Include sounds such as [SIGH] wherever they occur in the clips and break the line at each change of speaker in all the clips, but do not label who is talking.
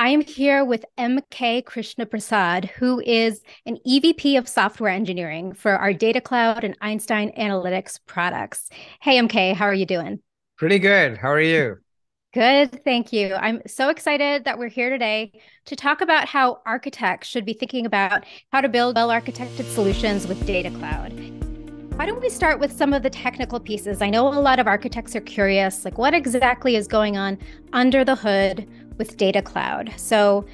I am here with MK Krishnaprasad, who is an EVP of software engineering for our Data Cloud and Einstein Analytics products. Hey, MK, how are you doing?
Pretty good. How are you?
Good, thank you. I'm so excited that we're here today to talk about how architects should be thinking about how to build well architected solutions with Data Cloud. Why don't we start with some of the technical pieces? I know a lot of architects are curious, like what exactly is going on under the hood with Data Cloud? So,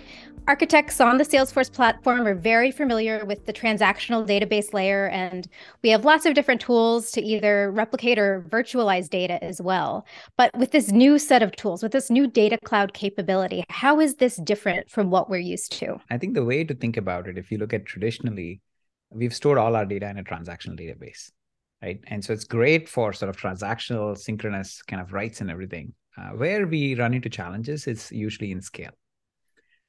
architects on the Salesforce platform are very familiar with the transactional database layer, and we have lots of different tools to either replicate or virtualize data as well. But with this new set of tools, with this new Data Cloud capability, how is this different from what we're used to?
I think the way to think about it, if you look at traditionally, we've stored all our data in a transactional database, right? And so it's great for sort of transactional, synchronous kind of writes and everything. Uh, where we run into challenges is usually in scale.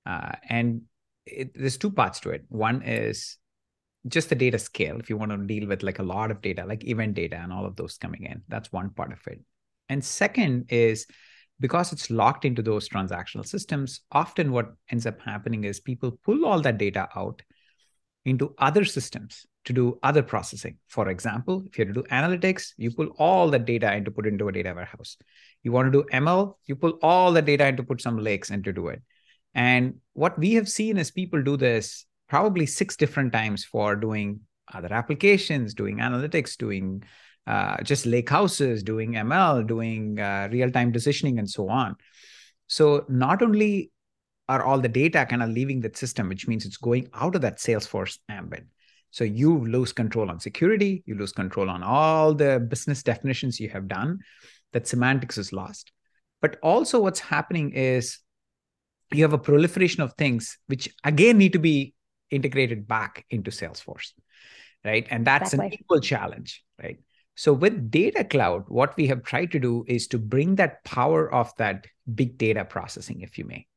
Uh, and it, there's two parts to it. One is just the data scale. If you want to deal with like a lot of data, like event data and all of those coming in, that's one part of it. And second is because it's locked into those transactional systems, often what ends up happening is people pull all that data out into other systems to do other processing. For example, if you have to do analytics, you pull all the data and to put into a data warehouse. You want to do ML, you pull all the data and to put some lakes and to do it. And what we have seen is people do this probably six different times for doing other applications, doing analytics, doing uh, just lake houses, doing ML, doing uh, real time decisioning, and so on. So not only are all the data kind of leaving that system, which means it's going out of that Salesforce ambit. So you lose control on security, you lose control on all the business definitions you have done. That semantics is lost. But also, what's happening is you have a proliferation of things which again need to be integrated back into Salesforce, right? And that's exactly. an equal challenge, right? So with Data Cloud, what we have tried to do is to bring that power of that big data processing, if you may,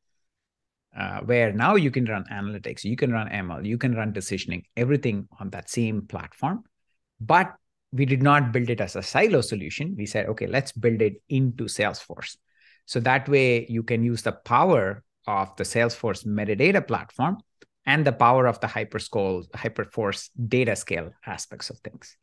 uh, where now you can run analytics, you can run ML, you can run decisioning, everything on that same platform. But we did not build it as a silo solution. We said, okay, let's build it into Salesforce. So that way you can use the power of the Salesforce metadata platform and the power of the Hyperscale, Hyperforce data scale aspects of things.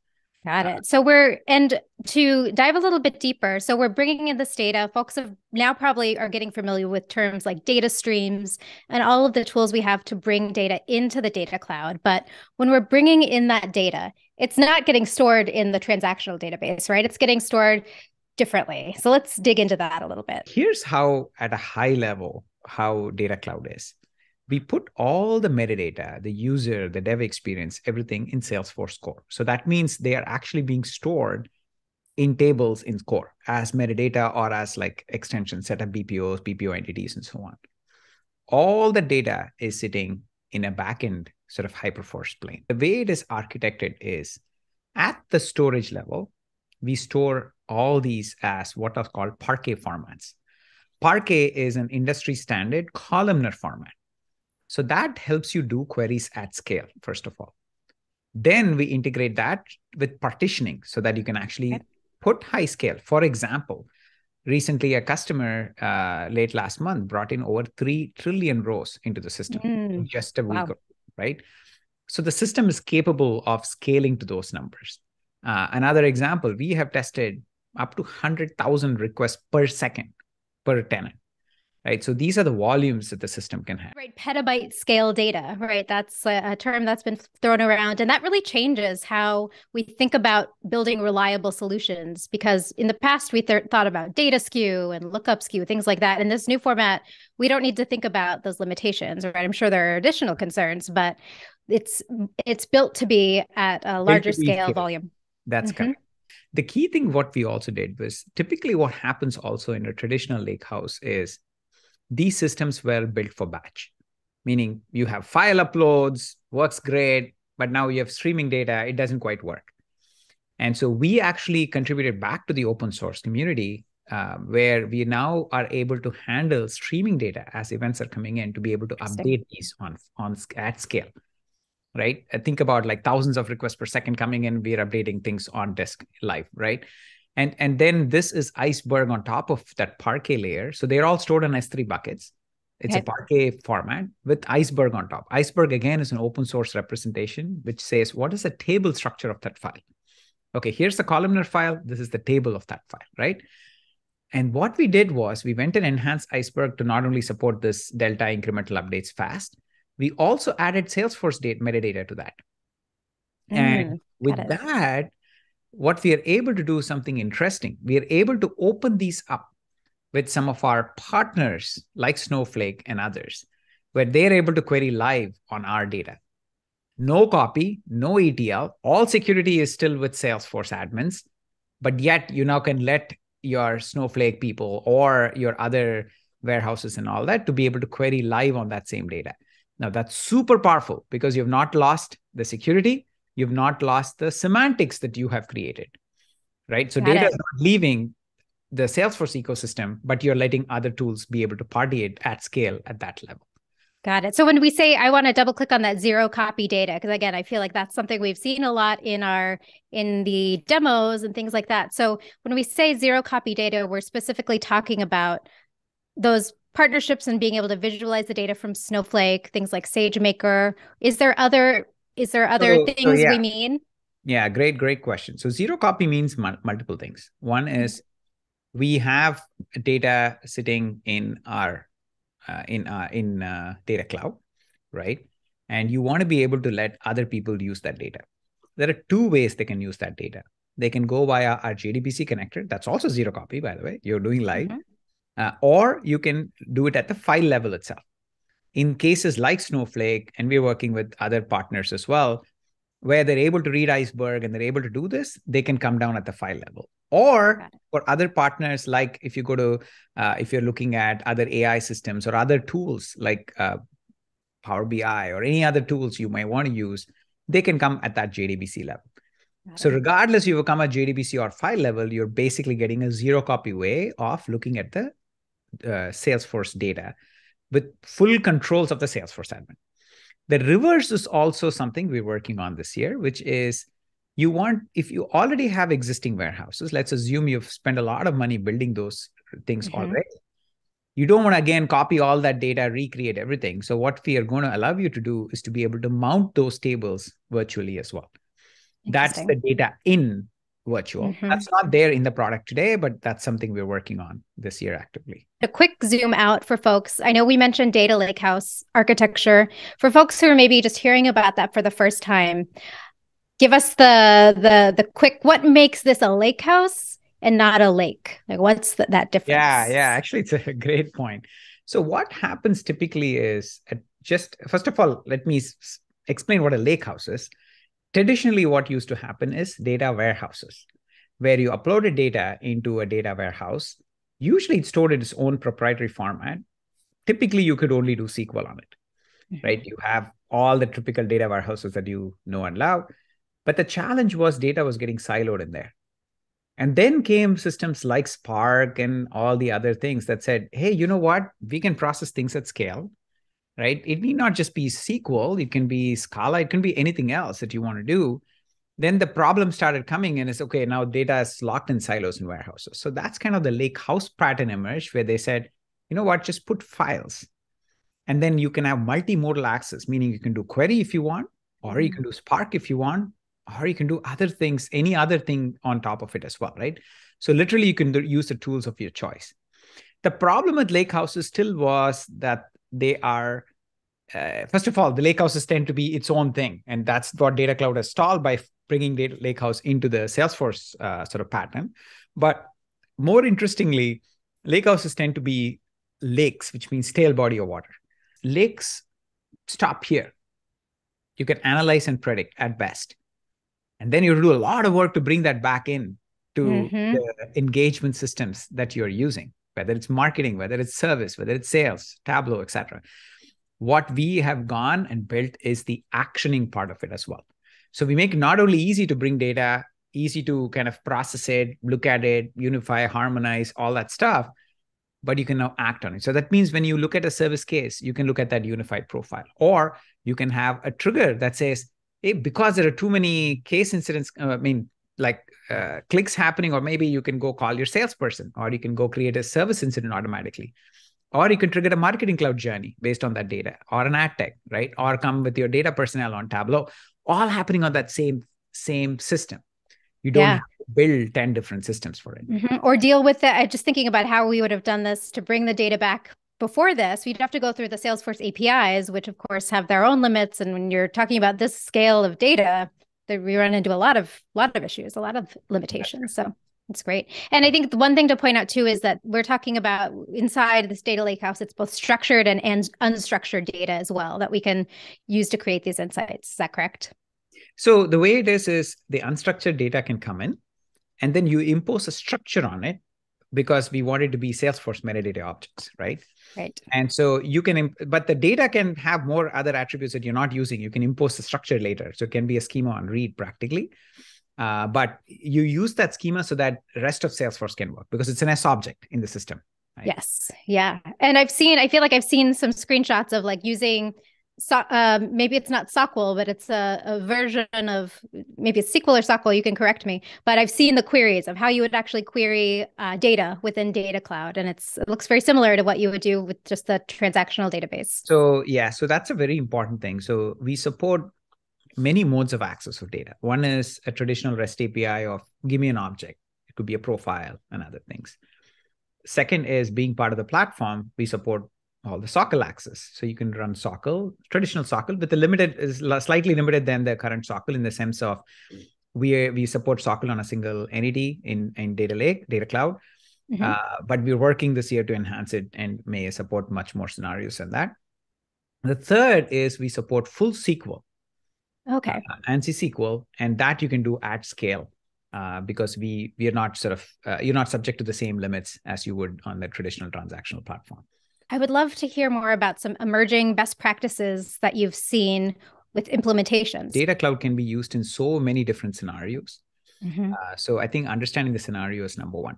Got it. So we're and to dive a little bit deeper. So we're bringing in this data. Folks have now probably are getting familiar with terms like data streams and all of the tools we have to bring data into the data cloud. But when we're bringing in that data, it's not getting stored in the transactional database, right? It's getting stored differently. So let's dig into that a little bit.
Here's how, at a high level, how data cloud is we put all the metadata, the user, the dev experience, everything in Salesforce core. So that means they are actually being stored in tables in core as metadata or as like extensions, set up BPOs, BPO entities, and so on. All the data is sitting in a backend sort of Hyperforce plane. The way it is architected is at the storage level, we store all these as what are called Parquet formats. Parquet is an industry standard columnar format. So that helps you do queries at scale, first of all. Then we integrate that with partitioning so that you can actually put high scale. For example, recently a customer uh, late last month brought in over 3 trillion rows into the system mm. in just a week, wow. Right? So the system is capable of scaling to those numbers. Uh, another example, we have tested up to 100,000 requests per second per tenant right? So these are the volumes that the system can have.
Right, petabyte scale data, right? That's a, a, term that's been thrown around, and that really changes how we think about building reliable solutions. Because in the past, we th- thought about data skew and lookup skew, things like that. In this new format, we don't need to think about those limitations, right? I'm sure there are additional concerns, but it's it's built to be at a larger scale volume.
That's mm-hmm. correct. The key thing what we also did was typically what happens also in a traditional lake house is these systems were built for batch, meaning you have file uploads, works great, but now you have streaming data, it doesn't quite work. And so we actually contributed back to the open source community uh, where we now are able to handle streaming data as events are coming in to be able to update these on, on at scale right? Think about like thousands of requests per second coming in we're updating things on disk live right and and then this is iceberg on top of that parquet layer so they're all stored in s3 buckets It's okay. a Parquet format with Iceberg on top. Iceberg, again, is an open source representation which says what is the table structure of that file? Okay, here's the columnar file. This is the table of that file, right? And what we did was we went and enhanced Iceberg to not only support this Delta incremental updates fast, we also added Salesforce data, metadata to that. Mm, and with that, what we are able to do is something interesting. We are able to open these up with some of our partners like Snowflake and others, where they're able to query live on our data. No copy, no ETL, all security is still with Salesforce admins, but yet you now can let your Snowflake people or your other warehouses and all that to be able to query live on that same data. Now that's super powerful because you've not lost the security, you've not lost the semantics that you have created, right? So Got data it. is not leaving the Salesforce ecosystem, but you're letting other tools be able to party it at scale at that level.
Got it. So when we say I want to double click on that zero copy data, because again, I feel like that's something we've seen a lot in our in the demos and things like that. So when we say zero copy data, we're specifically talking about those partnerships and being able to visualize the data from Snowflake, things like SageMaker. Is there other is there other so, things so yeah. we mean?
Yeah, great, great question. So zero copy means multiple things. One mm-hmm. is we have data sitting in our uh, in uh, in uh, data cloud right and you want to be able to let other people use that data there are two ways they can use that data they can go via our jdbc connector that's also zero copy by the way you're doing live mm-hmm. Uh, or you can do it at the file level itself in cases like snowflake and we're working with other partners as well where they're able to read iceberg and they're able to do this they can come down at the file level. Or for other partners like if you go to uh, if you're looking at other ai systems or other tools like uh, power bi or any other tools you might want to use they can come at that jdbc level. So regardless you come at jdbc or file level you're basically getting a zero copy way of looking at the uh, salesforce data with full controls of the salesforce admin. The reverse is also something we're working on this year which is you want if you already have existing warehouses let's assume you've spent a lot of money building those things mm-hmm. already. You don't want to again copy all that data recreate everything. So what we are going to allow you to do is to be able to mount those tables virtually as well. That's the data in virtual. Mm-hmm. that's not there in the product today but that's something we're working on this year actively.
A quick zoom out for folks. I know we mentioned data lakehouse architecture. For folks who are maybe just hearing about that for the first time give us the the the quick what makes this a lake house and not a lake? Like what's the, that difference?
Yeah yeah actually it's a [LAUGHS] great point. So what happens typically is uh, just first of all let me s- explain what a lake house is traditionally what used to happen is data warehouses where you uploaded data into a data warehouse usually it's stored in its own proprietary format typically you could only do sql on it right you have all the typical data warehouses that you know and love but the challenge was data was getting siloed in there. And then came systems like Spark and all the other things that said, hey, you know what? We can process things at scale, right? It need not just be SQL, it can be Scala, it can be anything else that you want to do. Then the problem started coming and it's okay, now data is locked in silos and warehouses. So that's kind of the lake house pattern emerged where they said, you know what, just put files. And then you can have multimodal access, meaning you can do query if you want, or you mm-hmm. can do Spark if you want, or you can do other things, any other thing on top of it as well, right? So literally, you can use the tools of your choice. The problem with lake houses still was that they are, uh, first of all, the lake houses tend to be its own thing, and that's what Data Cloud has stalled by bringing data lake house into the Salesforce uh, sort of pattern. But more interestingly, lake houses tend to be lakes, which means stale body of water. Lakes stop here. You can analyze and predict at best and then you do a lot of work to bring that back in to mm-hmm. the engagement systems that you're using whether it's marketing whether it's service whether it's sales tableau etc what we have gone and built is the actioning part of it as well. So we make not only easy to bring data easy to kind of process it look at it unify harmonize all that stuff but you can now act on it. So that means when you look at a service case you can look at that unified profile. Or you can have a trigger that says it, because there are too many case incidents, uh, I mean, like uh, clicks happening, or maybe you can go call your salesperson, or you can go create a service incident automatically. Or you can trigger a marketing cloud journey based on that data or an ad tech right? Or come with your data personnel on tableau. All happening on that same same system. You don't yeah. build 10 different systems for it.
Mm-hmm. or deal with that just thinking about how we would have done this to bring the data back before this we'd have to go through the salesforce apis which of course have their own limits. And when you're talking about this scale of data that we run into a lot of lot of issues a lot of limitations. So that's great. And I think the one thing to point out too is that we're talking about inside this data lakehouse, it's both structured and, and unstructured data as well that we can use to create these insights. Is that correct?
So the way it is is the unstructured data can come in and then you impose a structure on it because we want it to be Salesforce metadata objects, right?
Right.
And so you can, but the data can have more other attributes that you're not using. You can impose the structure later. So it can be a schema on read practically. Uh, but you use that schema so that rest of Salesforce can work because it's an S object in the system.
Right? Yes. Yeah. And I've seen, I feel like I've seen some screenshots of like using so, um, maybe it's not SOQL, but it's a, a, version of maybe it's SQL or SOQL. You can correct me, but I've seen the queries of how you would actually query uh, data within Data Cloud, and it's it looks very similar to what you would do with just the transactional database.
So yeah, so that's a very important thing. So we support many modes of access of data. One is a traditional REST API of give me an object. It could be a profile and other things. Second is being part of the platform. We support all the SOQL access. So you can run SOQL, traditional SOQL, but the limited is slightly limited than the current SOQL in the sense of we we support SOQL on a single entity in in Data Lake, Data Cloud. Mm-hmm. Uh, but we're working this year to enhance it and may support much more scenarios than that. The third is we support full SQL.
Okay.
Uh, ANSI SQL, and that you can do at scale. Uh, because we we are not sort of uh, you're not subject to the same limits as you would on the traditional transactional platform.
I would love to hear more about some emerging best practices that you've seen with implementations.
Data cloud can be used in so many different scenarios. Mm-hmm. Uh, so I think understanding the scenario is number one.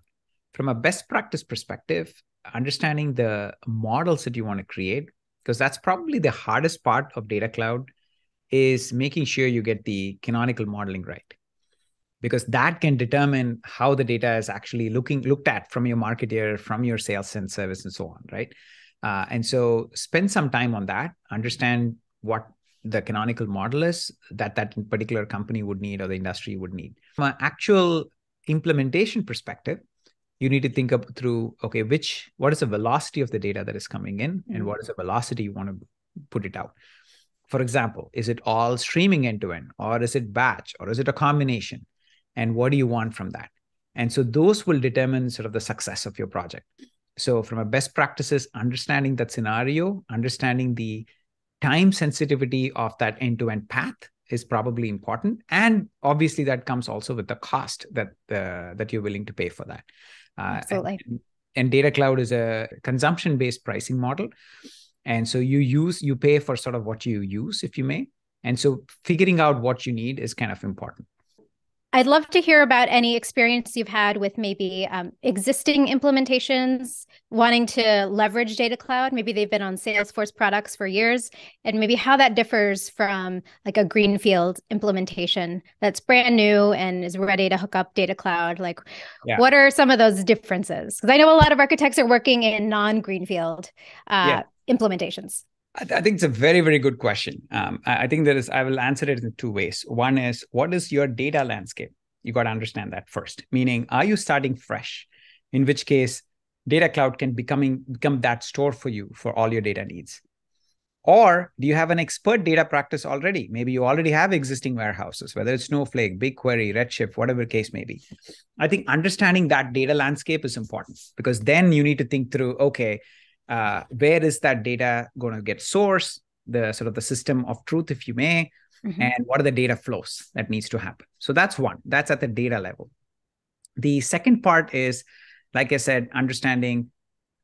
From a best practice perspective, understanding the models that you want to create, because that's probably the hardest part of data cloud, is making sure you get the canonical modeling right because that can determine how the data is actually looking looked at from your marketer from your sales and service and so on right uh, and so spend some time on that, understand what the canonical model is that that particular company would need or the industry would need. From an actual implementation perspective, you need to think up through okay, which what is the velocity of the data that is coming in, mm-hmm. and what is the velocity you want to put it out. For example, is it all streaming end to end, or is it batch, or is it a combination? And what do you want from that? And so those will determine sort of the success of your project. So, from a best practices, understanding that scenario, understanding the time sensitivity of that end to end path is probably important. And obviously, that comes also with the cost that uh, that you're willing to pay for that.
Uh, Absolutely.
And, and Data Cloud is a consumption based pricing model. And so you use, you pay for sort of what you use, if you may. And so figuring out what you need is kind of important.
I'd love to hear about any experience you've had with maybe um, existing implementations wanting to leverage Data Cloud. Maybe they've been on Salesforce products for years, and maybe how that differs from like a greenfield implementation that's brand new and is ready to hook up Data Cloud. Like, yeah. what are some of those differences? Because I know a lot of architects are working in non-greenfield uh, yeah. Implementations.
I think it's a very, very good question. Um, I think there is, I will answer it in two ways. One is, what is your data landscape? You got to understand that first. Meaning, are you starting fresh? In which case, Data Cloud can becoming become that store for you for all your data needs. Or do you have an expert data practice already? Maybe you already have existing warehouses, whether it's Snowflake, BigQuery, Redshift, whatever case may be. I think understanding that data landscape is important because then you need to think through, okay, uh, where is that data going to get sourced? The sort of the system of truth if you may mm-hmm. and what are the data flows that needs to happen? So that's one. That's at the data level. The second part is like i said understanding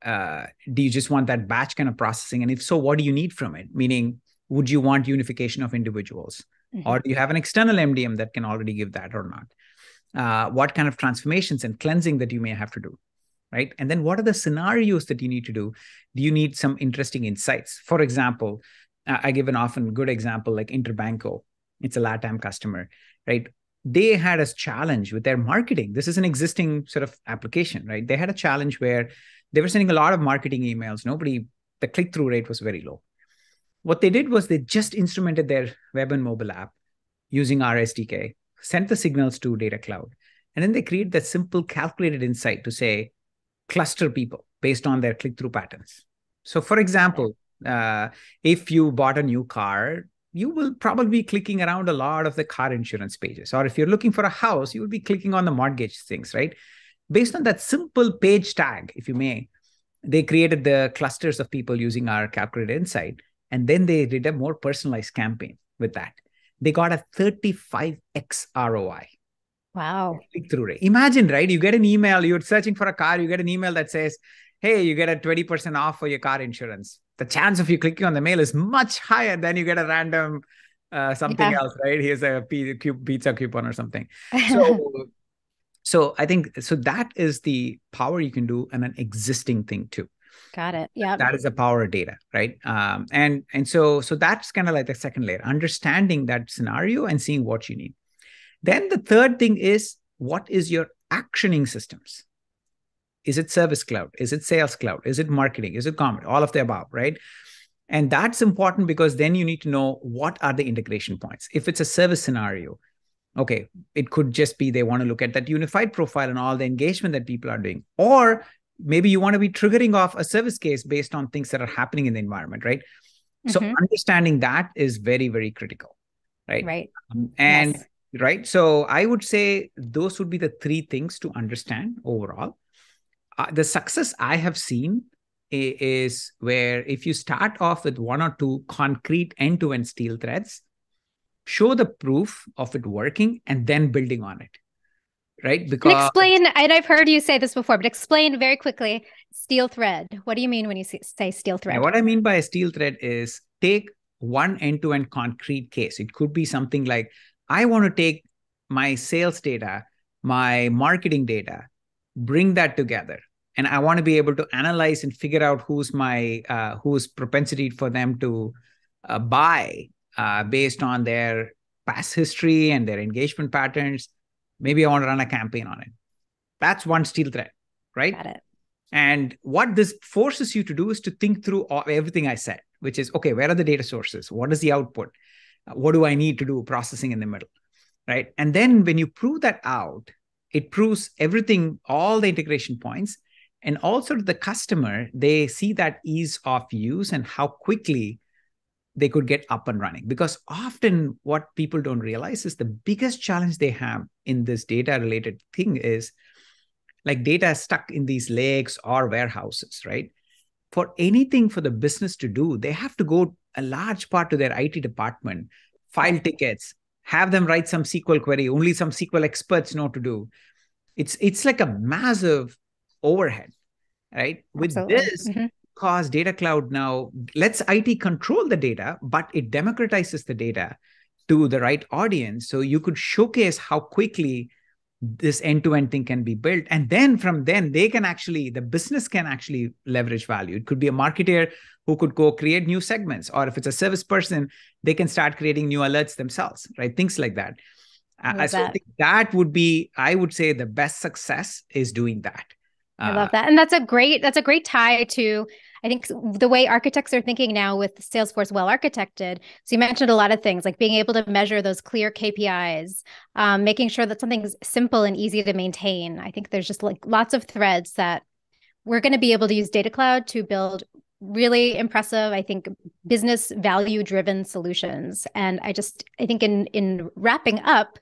uh, do you just want that batch kind of processing? And if so what do you need from it? Meaning would you want unification of individuals? Mm-hmm. or do you have an external mdm that can already give that or not? Uh, what kind of transformations and cleansing that you may have to do right? And then what are the scenarios that you need to do? Do you need some interesting insights? For example, I give an often good example like Interbanco. It's a LATAM customer, right? They had a challenge with their marketing. This is an existing sort of application, right? They had a challenge where they were sending a lot of marketing emails. Nobody, the click through rate was very low. What they did was they just instrumented their web and mobile app using our SDK, sent the signals to Data Cloud, and then they create that simple calculated insight to say, cluster people based on their click through patterns. So, for example, uh, if you bought a new car, you will probably be clicking around a lot of the car insurance pages. Or if you're looking for a house, you will be clicking on the mortgage things, right? Based on that simple page tag, if you may, they created the clusters of people using our calculated insight. And then they did a more personalized campaign with that. They got a 35x ROI.
Wow.
Click through rate. Imagine, right? You get an email, you're searching for a car, you get an email that says, Hey, you get a 20% off for your car insurance the chance of you clicking on the mail is much higher than you get a random uh, something yeah. else, right? Here's a pizza coupon or something. [LAUGHS] So, so I think so that is the power you can do and an existing thing too.
Got it. Yeah.
That is the power of data, right? Um, and and so so that's kind of like the second layer, understanding that scenario and seeing what you need. Then the third thing is what is your actioning systems? Is it service cloud? Is it sales cloud? Is it marketing? Is it commerce? All of the above, right? And that's important because then you need to know what are the integration points. If it's a service scenario, okay, it could just be they want to look at that unified profile and all the engagement that people are doing. Or maybe you want to be triggering off a service case based on things that are happening in the environment, right? Mm-hmm. So understanding that is very, very critical, right?
Right.
Um, and yes. Right. So I would say those would be the three things to understand overall uh, the success I have seen is where if you start off with one or two concrete end-to-end steel threads, show the proof of it working, and then building on it. Right?
Because and explain, and I've heard you say this before, but explain very quickly steel thread. What do you mean when you say steel thread?
what I mean by a steel thread is take one end-to-end concrete case. It could be something like I want to take my sales data, my marketing data, bring that together. And i want to be able to analyze and figure out who's my uh, who's propensity for them to uh, buy uh, based on their past history and their engagement patterns. Maybe i want to run a campaign on it. That's one steel thread right?
Got it.
and what this forces you to do is to think through everything i said which is okay where are the data sources? What is the output what do i need to do processing in the middle right and then when you prove that out it proves everything, all the integration points. And also to the customer, they see that ease of use and how quickly they could get up and running. Because often what people don't realize is the biggest challenge they have in this data related thing is like data stuck in these lakes or warehouses, right? For anything for the business to do, they have to go a large part to their IT department, file tickets, have them write some SQL query. Only some SQL experts know to do. It's it's like a massive overhead, right? With Absolutely. this, mm-hmm. cause data cloud now lets IT control the data, but it democratizes the data to the right audience. So you could showcase how quickly this end-to-end thing can be built. And then from then they can actually the business can actually leverage value. It could be a marketer who could go create new segments or if it's a service person they can start creating new alerts themselves right? Things like that. I, so that. that would be i would say the best success is doing that.
I love uh, that. And that's a great that's a great tie to I think the way architects are thinking now with Salesforce well architected. So you mentioned a lot of things like being able to measure those clear KPIs, um, making sure that something's simple and easy to maintain. I think there's just like lots of threads that we're going to be able to use Data Cloud to build really impressive i think business value driven solutions and i just i think in in wrapping up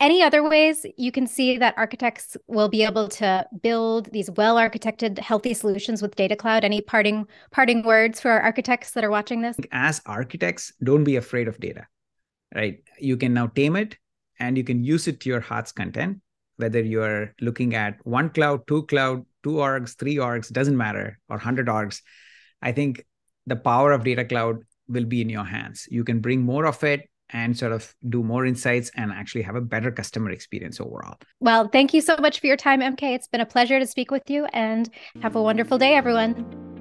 any other ways you can see that architects will be able to build these well architected healthy solutions with data cloud? Any parting parting words for our architects that are watching this?
As architects don't be afraid of data right? You can now tame it and you can use it to your heart's content whether you're looking at one cloud two cloud two orgs three orgs doesn't matter or 100 orgs. I think the power of data cloud will be in your hands. You can bring more of it and sort of do more insights and actually have a better customer experience overall.
Well, thank you so much for your time, MK. It's been a pleasure to speak with you and have a wonderful day, everyone.